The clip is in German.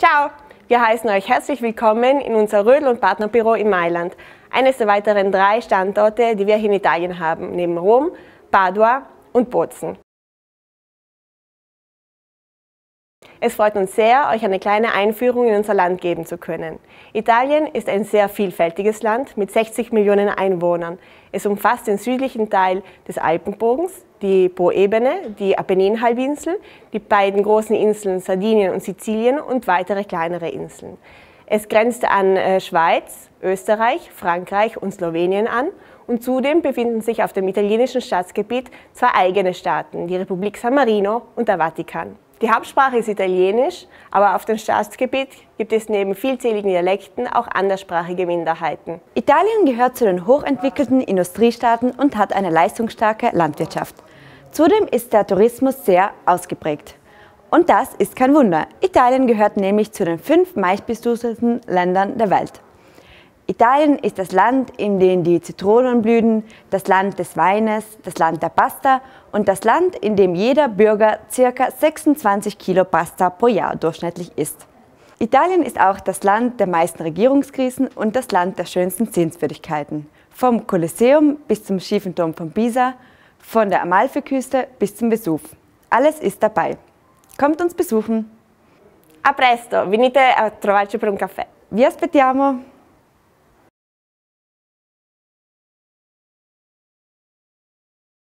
Ciao! Wir heißen euch herzlich willkommen in unser Rödel und Partnerbüro in Mailand, eines der weiteren drei Standorte, die wir hier in Italien haben, neben Rom, Padua und Bozen. Es freut uns sehr, euch eine kleine Einführung in unser Land geben zu können. Italien ist ein sehr vielfältiges Land mit 60 Millionen Einwohnern. Es umfasst den südlichen Teil des Alpenbogens, die Po-Ebene, die Apenninhalbinsel, die beiden großen Inseln Sardinien und Sizilien und weitere kleinere Inseln. Es grenzt an äh, Schweiz, Österreich, Frankreich und Slowenien an und zudem befinden sich auf dem italienischen Staatsgebiet zwei eigene Staaten, die Republik San Marino und der Vatikan. Die Hauptsprache ist Italienisch, aber auf dem Staatsgebiet gibt es neben vielzähligen Dialekten auch anderssprachige Minderheiten. Italien gehört zu den hochentwickelten Industriestaaten und hat eine leistungsstarke Landwirtschaft. Zudem ist der Tourismus sehr ausgeprägt. Und das ist kein Wunder. Italien gehört nämlich zu den fünf meistbesuchten Ländern der Welt. Italien ist das Land, in dem die Zitronen blühen, das Land des Weines, das Land der Pasta und das Land, in dem jeder Bürger ca. 26 Kilo Pasta pro Jahr durchschnittlich isst. Italien ist auch das Land der meisten Regierungskrisen und das Land der schönsten Sehenswürdigkeiten. Vom Kolosseum bis zum schiefen Turm von Pisa, von der Amalfiküste bis zum Vesuv. Alles ist dabei. Kommt uns besuchen. A presto, venite a trovarci per un caffè. Vi aspettiamo!